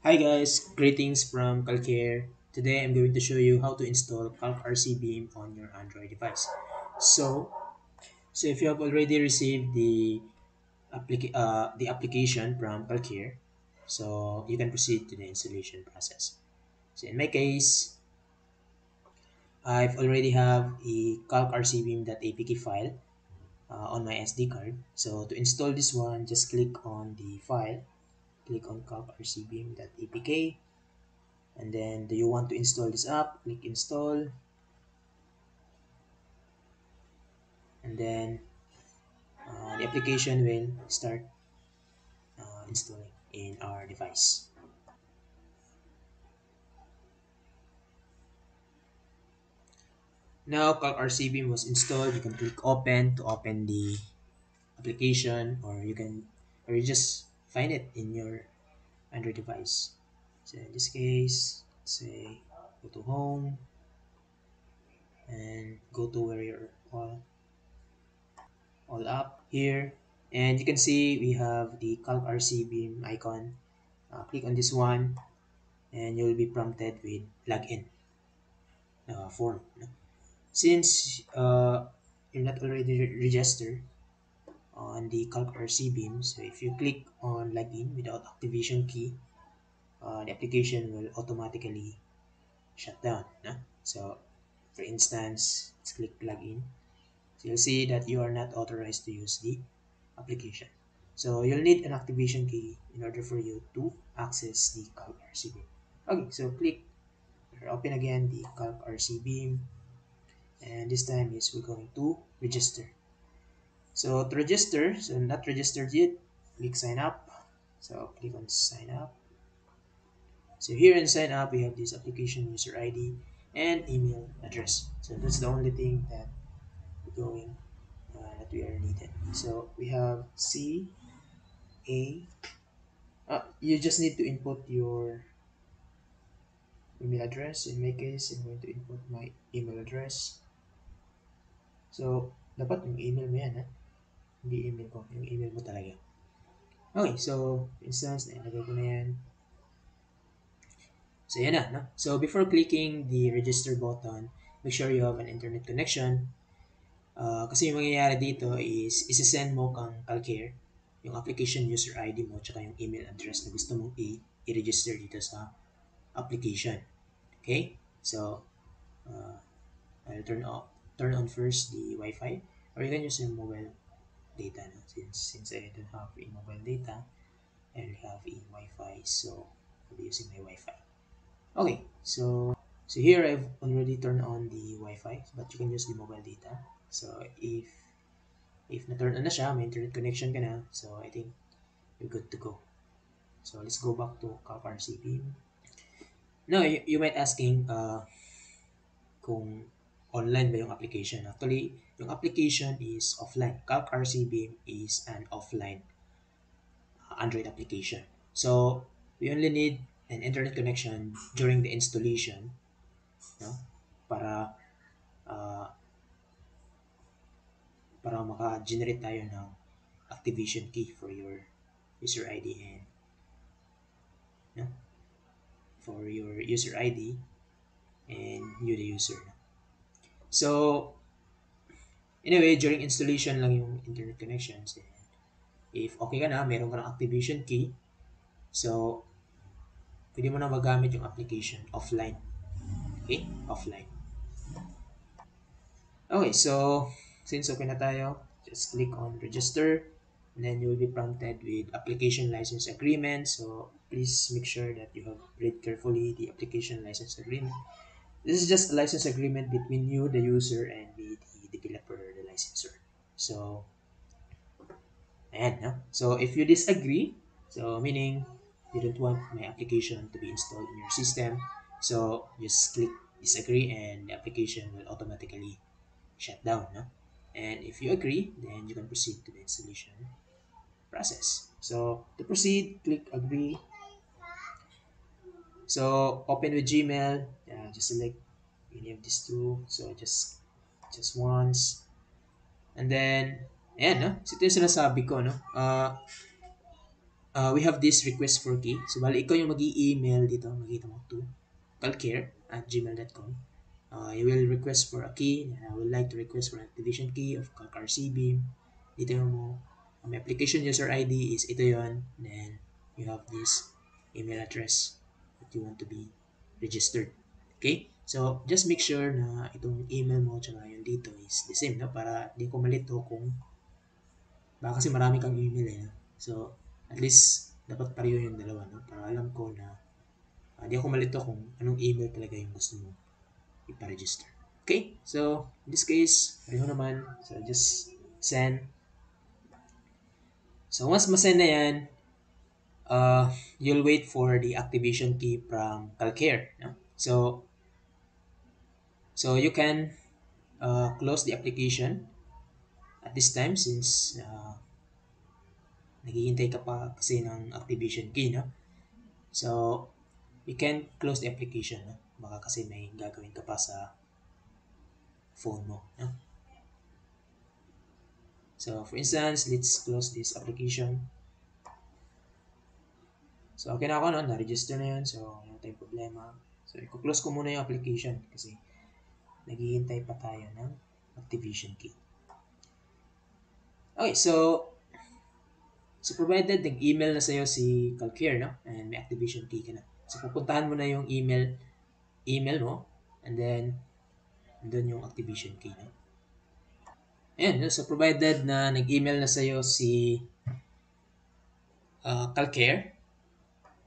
Hi guys, greetings from Calcare. Today I'm going to show you how to install Calc RC Beam on your Android device. So, so if you have already received the applica- uh, the application from Calcare, so you can proceed to the installation process. So in my case, I've already have a Calc RC Beam.apk file uh, on my SD card. So to install this one, just click on the file, click on Calc RC and then do you want to install this app? Click install. And then uh, the application will start uh, installing in our device. Now Calc RCBeam was installed. You can click open to open the application or you can or you just find it in your Android device. So in this case say go to home and go to where you're all all up here. And you can see we have the calc rc beam icon. Uh, click on this one and you'll be prompted with login uh, form. Since uh, you're not already re registered on the calc rc beam so if you click on login without activation key uh, the application will automatically shut down no? so for instance let's click login so you'll see that you are not authorized to use the application. So you'll need an activation key in order for you to access the Calc RC Beam. Okay, so click open again the Calc RC Beam and this time is we're going to register. So to register, so not registered yet, click sign up. So click on sign up. So here in sign up, we have this application user ID and email address. So that's the only thing that we're going uh, that we are needed. So we have C A. Uh, you just need to input your email address. In my case, I'm going to input my email address. So, dapat yung email mo yan, ha? Hindi email ko. Yung email mo talaga. Okay, so, instance, nailagay ko na yan. So, yan na, no? So, before clicking the register button, make sure you have an internet connection. Uh, kasi yung mangyayari dito is, isa-send mo kang Calcare, yung application user ID mo, tsaka yung email address na gusto mong i-register dito sa application. Okay? So, uh, I'll turn off, turn on first the Wi-Fi, or you can use your mobile data. No? Since, since I don't have a mobile data, I only have a Wi-Fi, so I'll be using my Wi-Fi. Okay, so so here I've already turned on the Wi-Fi, but you can use the mobile data. So if if na-turn on na siya, may internet connection ka na, so I think you're good to go. So let's go back to Calc RCP. Now, you, you might asking uh, kung online ba yung application. Actually, yung application is offline. Calc RC Beam is an offline uh, Android application. So, we only need an internet connection during the installation no? para uh, para maka-generate tayo ng activation key for your user ID and no? for your user ID and you the user. So, anyway, during installation lang yung internet connections. If okay ka na, meron ka ng activation key, so, pwede mo na magamit yung application offline. Okay? Offline. Okay, so, since okay na tayo, just click on register and then you will be prompted with application license agreement. So, please make sure that you have read carefully the application license agreement. This is just a license agreement between you, the user, and the, the developer, the licensor. So, ayan, no? So, if you disagree, so meaning you don't want my application to be installed in your system, so just click disagree and the application will automatically shut down, no? And if you agree, then you can proceed to the installation process. So, to proceed, click agree so open with Gmail, uh, just select any of these two. So just just once. And then, ayan, no? So ito yung sinasabi ko, no? Uh, uh, we have this request for key. So, bali, ikaw yung mag email dito. Makita mo to calcare at gmail.com. Uh, you will request for a key. I would like to request for activation key of CalcRC Beam. Dito mo, my application user ID is ito yon. Then, you have this email address you want to be registered. Okay? So, just make sure na itong email mo tsaka yung dito is the same, no? Para di ko malito kung baka kasi marami kang email eh. No? So, at least dapat pareho yung dalawa, no? Para alam ko na uh, di ako malito kung anong email talaga yung gusto mo iparegister. Okay? So, in this case, pareho naman. So, just send. So, once masend na yan, uh, you'll wait for the activation key from Calcare. No? So, so you can uh, close the application at this time since uh, naghihintay ka pa kasi ng activation key, no? So, you can close the application, no? Baka kasi may gagawin ka pa sa phone mo, no? So, for instance, let's close this application. So, okay na ako, no? Na-register na yun. So, wala tayong problema. So, i-close ko muna yung application kasi naghihintay pa tayo ng activation key. Okay, so So provided nag-email na sa'yo si Calcare, no? And may activation key ka na. So pupuntahan mo na yung email email mo and then doon yung activation key, no? Ayan, so provided na nag-email na sa'yo si uh, Calcare,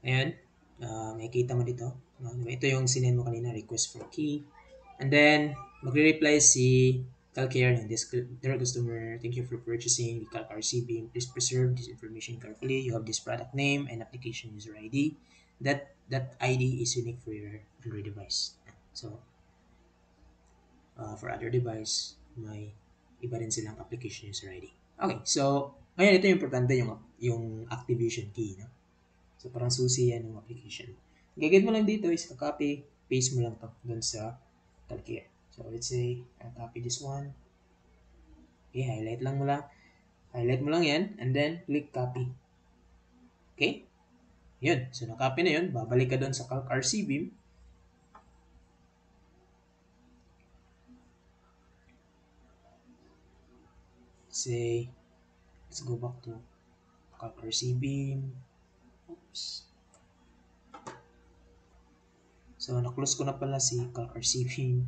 ayan, uh, makikita mo dito. Ito yung sinend mo kanina, request for key. And then, magre-reply si Calcare and this dear customer, thank you for purchasing the Calc RC Beam. Please preserve this information carefully. You have this product name and application user ID. That that ID is unique for your Android device. So, uh, for other device, may iba rin silang application user ID. Okay, so, ngayon ito yung importante yung, yung activation key. No? So, parang susi yan yung application. Gagawin mo lang dito is copy, paste mo lang to dun sa Calcare. So let's say, I'll copy this one. Okay, highlight lang mo lang. Highlight mo lang yan, and then click copy. Okay? Yun. So, na-copy na yun. Babalik ka doon sa Calc RC Beam. Say, let's go back to Calc RC Beam. Oops. So, na-close ko na pala si Calc RC Beam.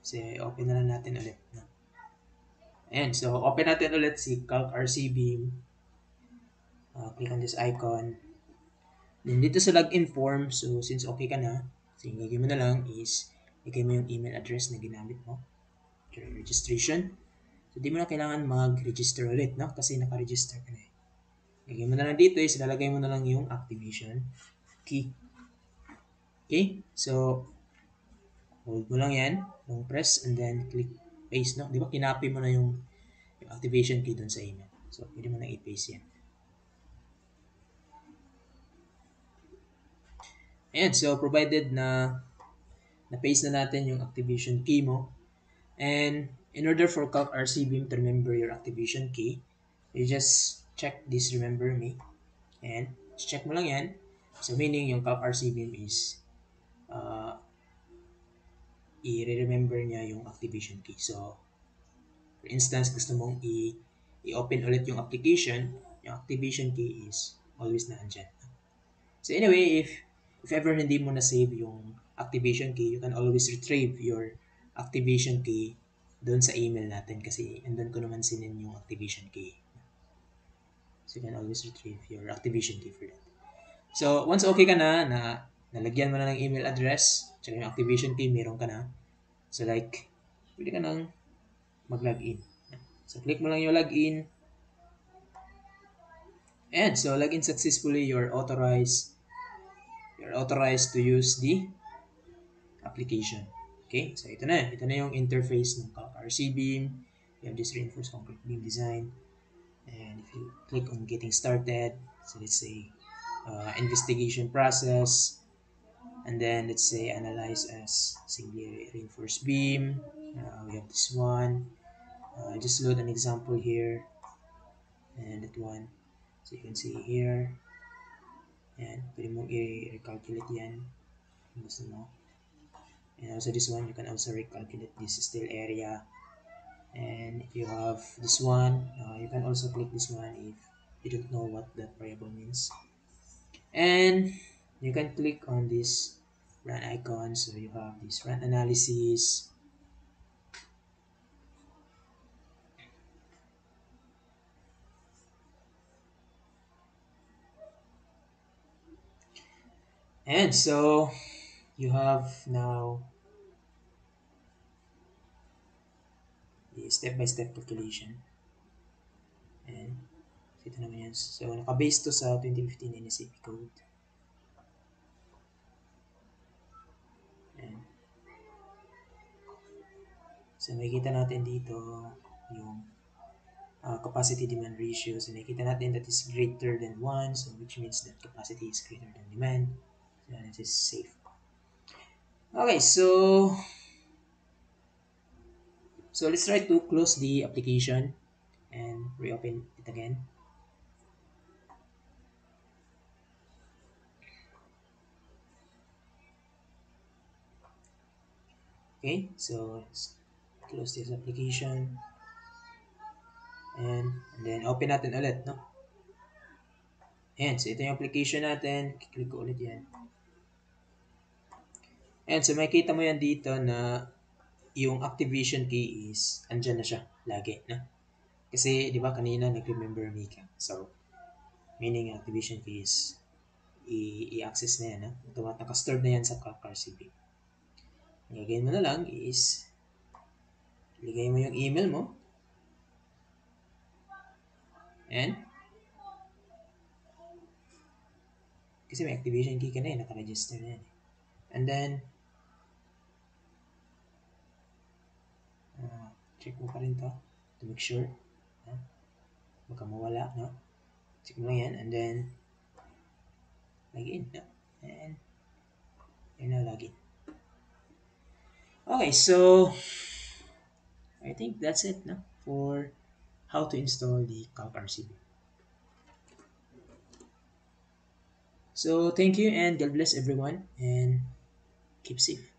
Kasi open na lang natin ulit. Ayan, so open natin ulit si Calc RC Beam. Uh, click on this icon. Then dito sa login form, so since okay ka na, so yung gagawin mo na lang is, igay mo yung email address na ginamit mo during registration. So di mo na kailangan mag-register ulit, no? Kasi naka-register ka na eh. Gagawin mo na lang dito is, lalagay mo na lang yung activation key. Okay? So, hold mo lang yan, long press, and then click paste, no? Di ba, kinopy mo na yung, yung activation key dun sa email. So, pwede mo na i-paste yan. Ayan, so provided na na-paste na natin yung activation key mo, and in order for Calc RC Beam to remember your activation key, you just check this remember me, and check mo lang yan. So, meaning yung Calc RC Beam is uh, i-remember niya yung activation key. So, for instance, gusto mong i-open ulit yung application, yung activation key is always na andyan. So anyway, if if ever hindi mo na save yung activation key, you can always retrieve your activation key doon sa email natin kasi andun ko naman sinin yung activation key. So you can always retrieve your activation key for that. So once okay ka na, na nalagyan mo na ng email address, tsaka yung activation key, meron ka na. So like, pwede ka nang mag-login. So click mo lang yung login. And so login successfully, you're authorized you're authorized to use the application. Okay, so ito na. Ito na yung interface ng RC Beam. You have this reinforced concrete beam design. And if you click on getting started, so let's say uh, investigation process, and then let's say analyze as singly reinforced beam. Uh, we have this one. Uh, just load an example here and that one. So you can see here. and pwede mong i-recalculate yan. Gusto mo. And also this one, you can also recalculate this still area. And if you have this one, uh, you can also click this one if you don't know what that variable means. And you can click on this run icon. So you have this run analysis. And so you have now the step-by-step calculation. And ito naman yan. So, naka-base to sa 2015 NSAP code. And, so, makikita natin dito yung uh, capacity demand ratio. So, nakikita natin that is greater than 1. So, which means that capacity is greater than demand. So, this is safe. Okay, so so let's try to close the application and reopen it again. Okay, so let's close this application. And, and then open natin ulit, no? Ayan, so ito yung application natin. Click ko ulit yan. And so makikita mo yan dito na yung activation key is andyan na siya lagi, no? Kasi, di ba, kanina nag-remember me ka. So, meaning activation key is i-access na yan, no? Automatic, naka-stored na yan sa CarCB. Ang gagawin mo na lang is ligay mo yung email mo. And kasi may activation key ka na eh, naka-register na yan. And then check mo pa rin to to make sure ha? baka mawala no? check mo yan and then login no? and yun na login Okay, so I think that's it no, for how to install the Calc RCB. So thank you and God bless everyone and keep safe.